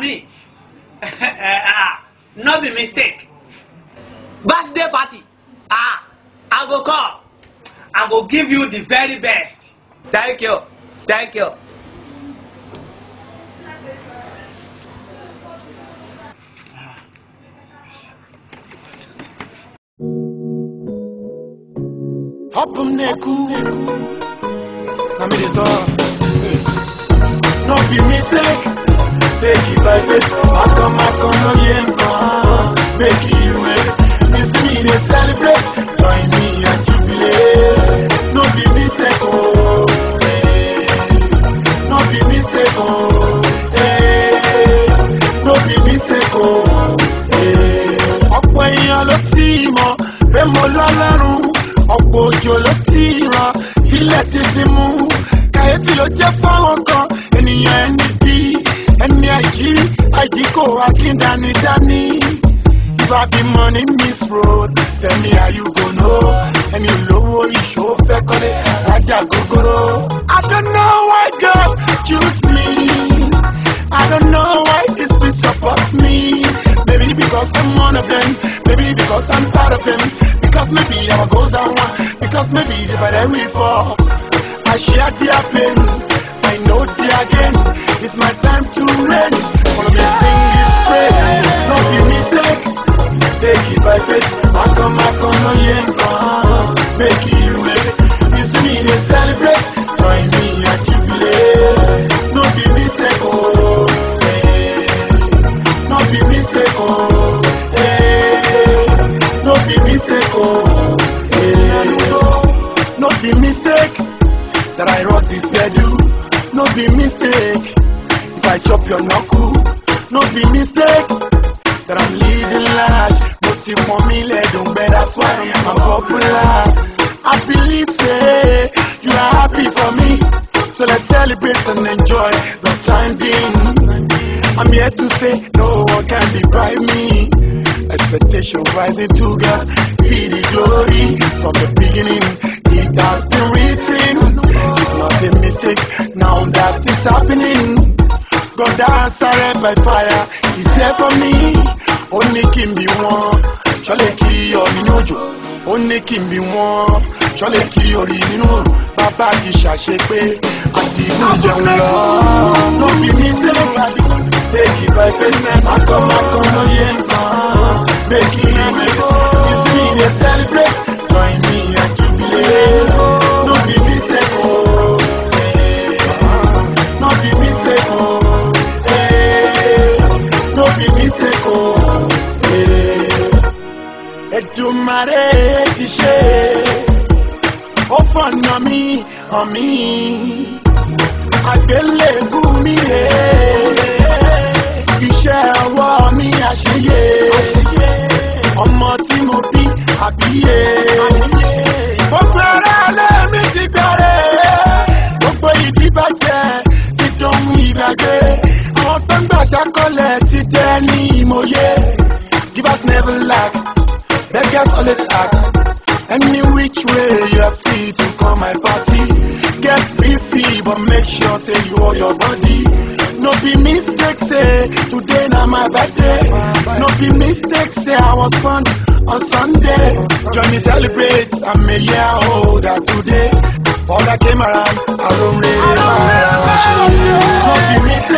me. Eh, ah, no be mistake. Birthday party. Ah, I go call. I go give you the very best. Thank you. Thank you. Hop m neku, na me dey talk. No be mistake. olólọ́run ọ̀pọ̀ òjò ló ti rọ̀ tilẹ̀ ti fi mú kàyéfì ló jẹ́ fáwọn kan ènìyàn ẹni bí ẹni àjí àjíkò akíndanidání. If I be money miss road, tell me Ẹni olówó ìṣó fẹ́ kọ́lé ajá gogoro. I don't know why God choose me. I don't know why his spirit support me. Maybe because I'm one of them. Maybe because I'm Just may be the better we fall. I share their pain. I know their gain. It's my time to reign. Follow me, sing this prayer. Not be mistake. Take it by faith. I come, I come, I ain't gone. Make it you. be mistake that I wrote this schedule. No be mistake if I chop your knuckle. No be mistake that I'm living large. But you want me, let them not that's why I'm popular. I believe, say, you are happy for me. So let's celebrate and enjoy the time being. I'm here to stay, no one can deprive me. Expectation rising to God, be the glory. by fire. He's there for me. Only ní kí n bí wọn. Ṣọ́lẹ̀ kiri ọ̀ nínú òjò. Ó ní kí n bí wọn. Ṣọ́lẹ̀ kiri orí nínú òrùn. Bàbá ti ṣàṣepé. Àti No be mistake, baby. Take it by face. Akọ́makọ́ ló yẹ nǹkan. Bẹ́ẹ̀kì ìwé kọ́. sáré ti ṣe ó fọ̀nà mi hàn mí àgbélébù mi rè iṣẹ́ ọwọ́ mi àṣeyẹ ọmọ tí mo bí àbíyè gbogbo ara lẹ́mí ti bẹ̀rẹ̀ gbogbo ìdíbàjẹ́ ti dọ̀hún ìgbàgbé àwọn tó ń gbàṣà always ask Any which way you are free to come my party Get free fee but make sure say you owe your body No be mistake say today na my birthday No be mistake say I was born on Sunday Join me celebrate I'm a year older today All that came around I don't really No be mistake